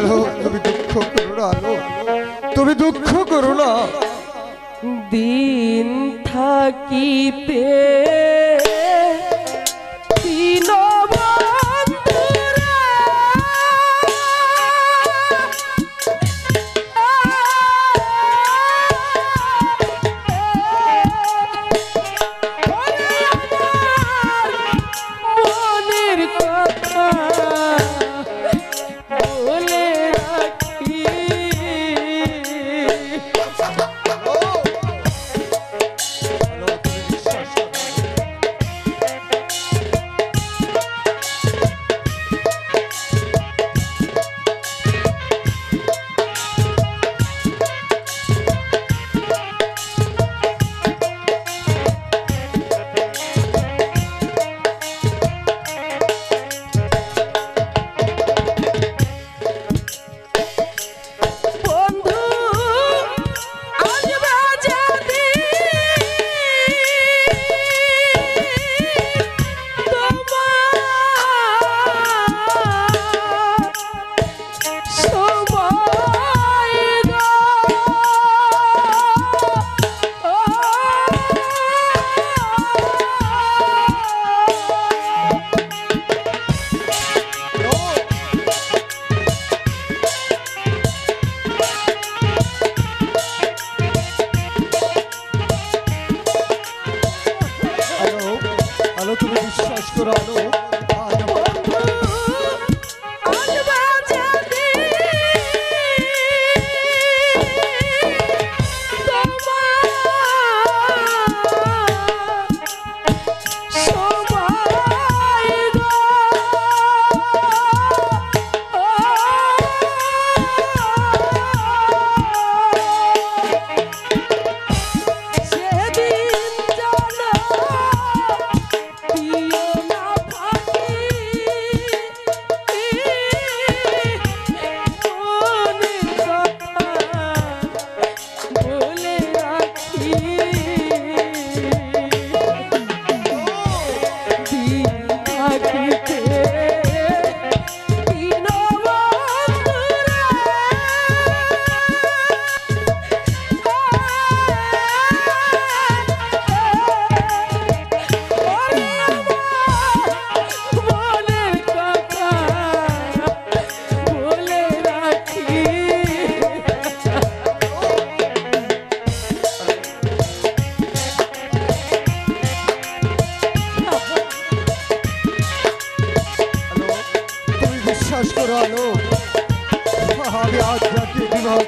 আলো তুমি দুঃখ করুণা আলো। তুমি দুঃখ করুণা দিন থাকিতে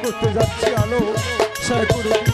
করতে যাচ্ছি আলো শেয়ার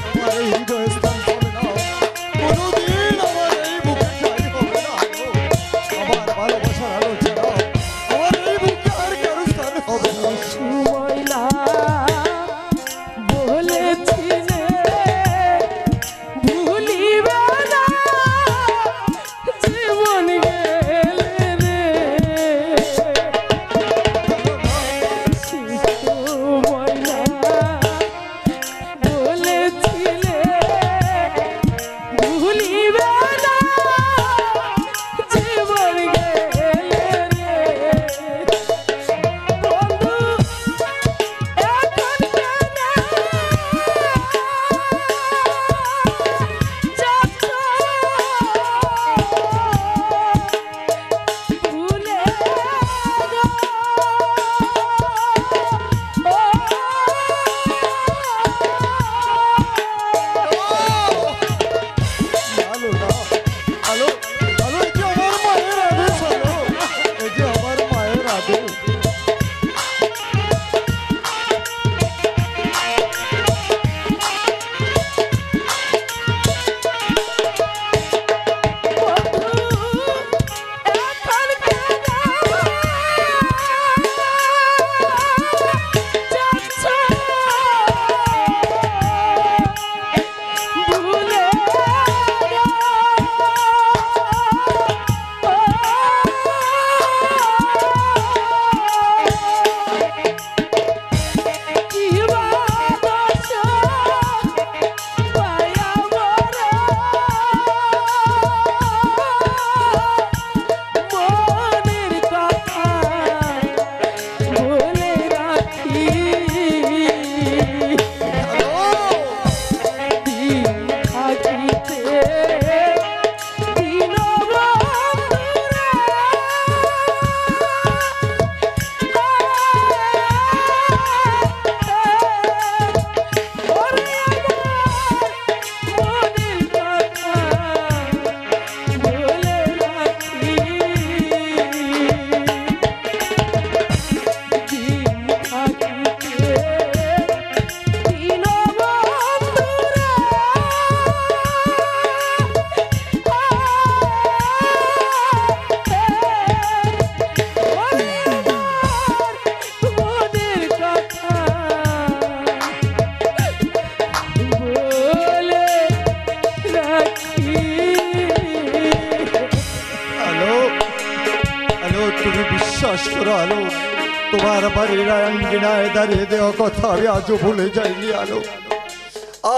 দাঁড়িয়ে দেওয়া কথা আমি আজও ভুলে যাইনি আলো।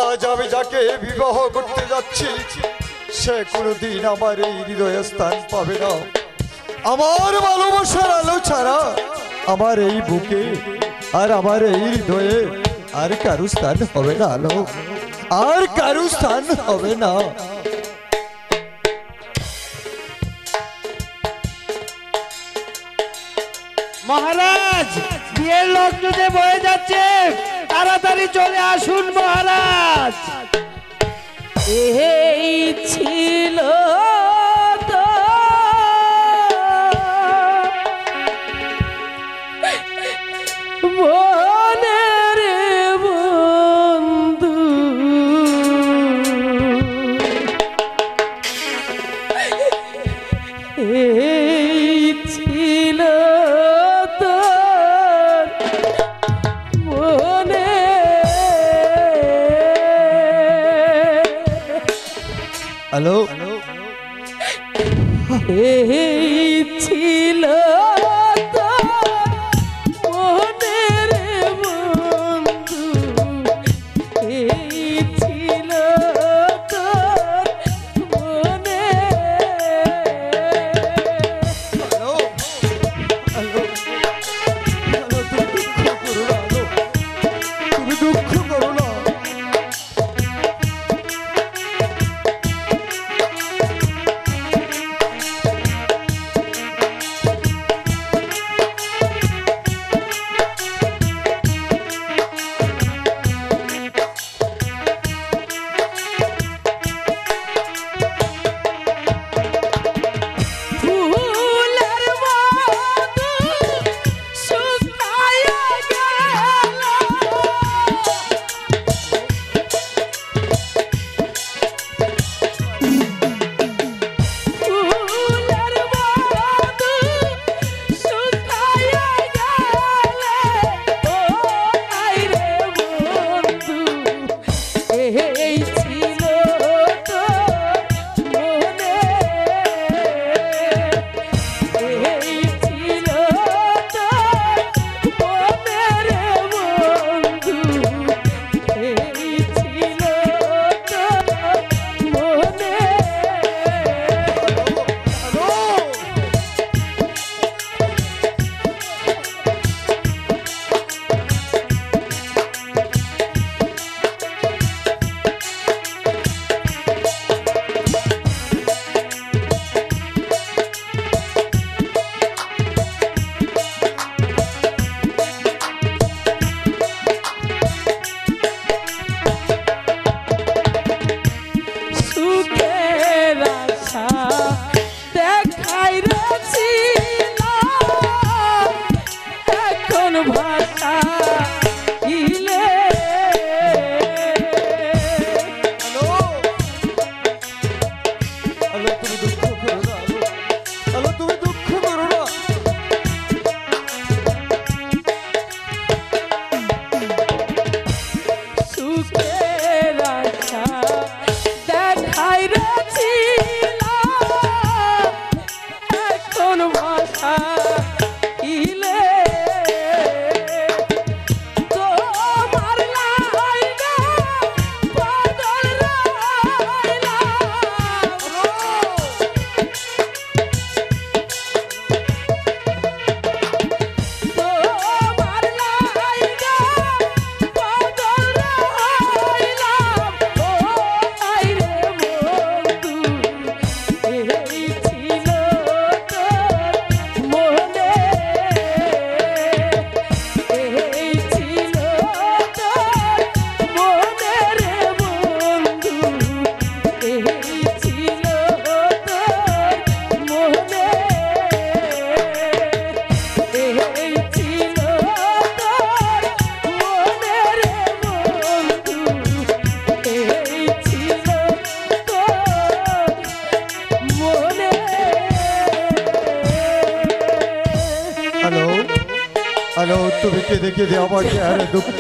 আজ আমি যাকে বিবাহ করতে যাচ্ছি, সে কোনোদিন আমার এই হৃদয়ে স্থান পাবে না। আমার ভালোবাসার আলো ছাড়া আমার এই বুকে আর আমার এই হৃদয়ে আর কারু স্থান হবে না আলো। আর কারু স্থান হবে না। মহারাজ বিয়ের লগ্ন যে বয়ে যাচ্ছে তাড়াতাড়ি চলে আসুন মহারাজ। এই ছিল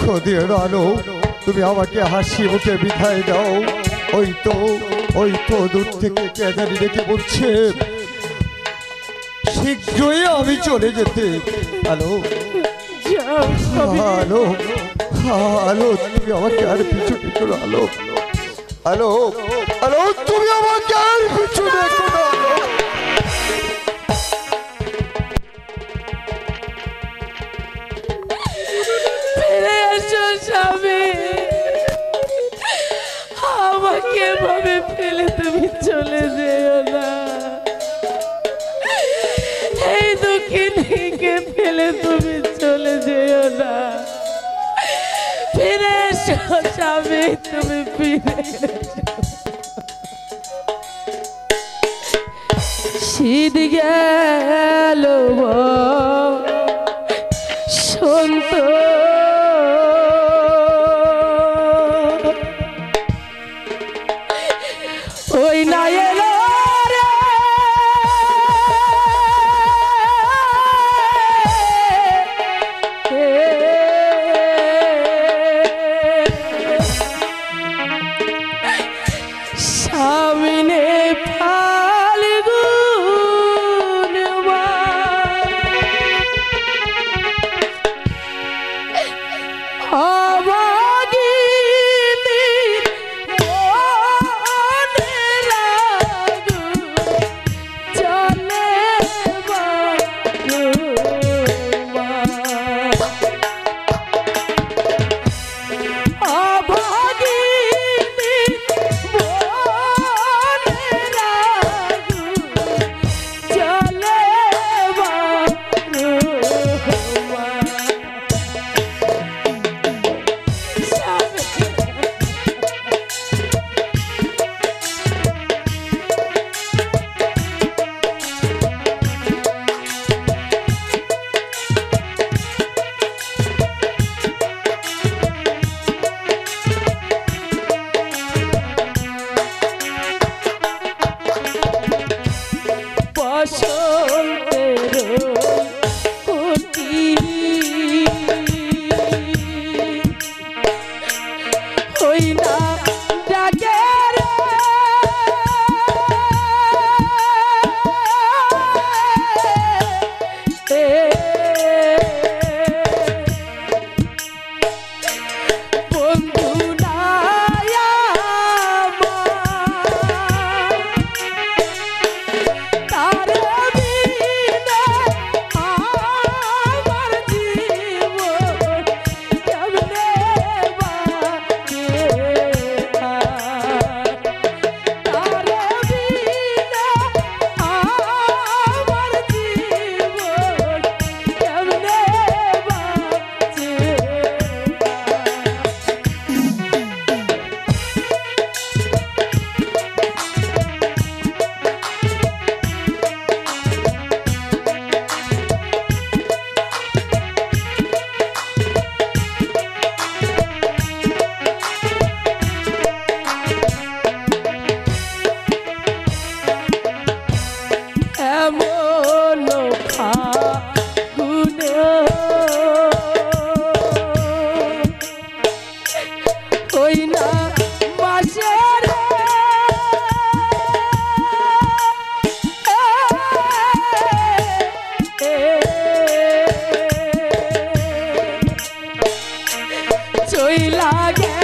দুঃখ দিয়ে রানো তুমি আমাকে হাসি মুখে বিধায় দাও। ওই তো ওই তো দূর থেকে কেদারি জানি ডেকে বলছে, শীঘ্রই আমি চলে যেতে। হ্যালো? হ্যালো? হ্যালো, তুমি আমাকে আর পিছু পিছু আলো হ্যালো? হ্যালো? তুমি আমাকে আর পিছু দেখো তুমি চলে যেও না। ফিরে এসো স্বামী তুমি ফিরে শীত গেল yeah.